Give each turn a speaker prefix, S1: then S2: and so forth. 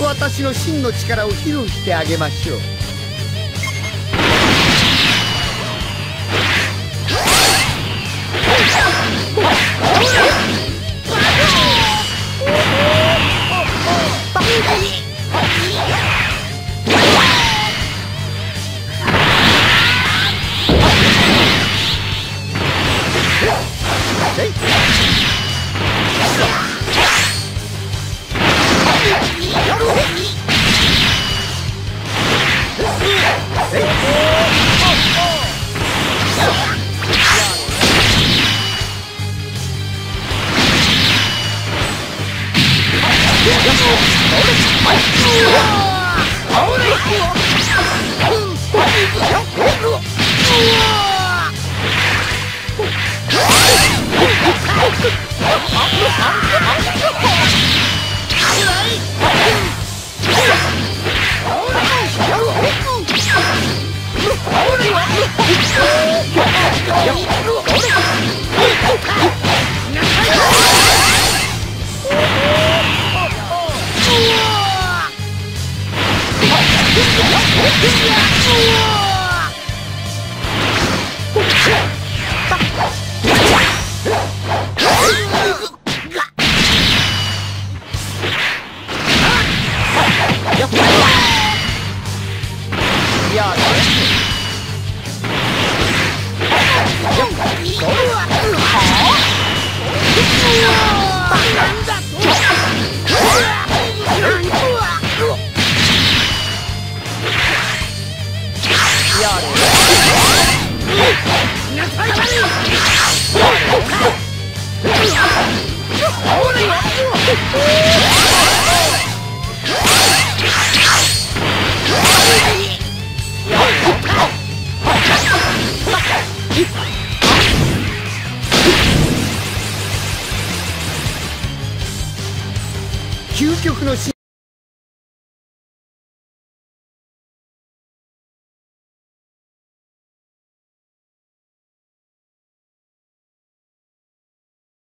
S1: 私の真の力を披露してあげましょう。Oh! Yeah! 究極の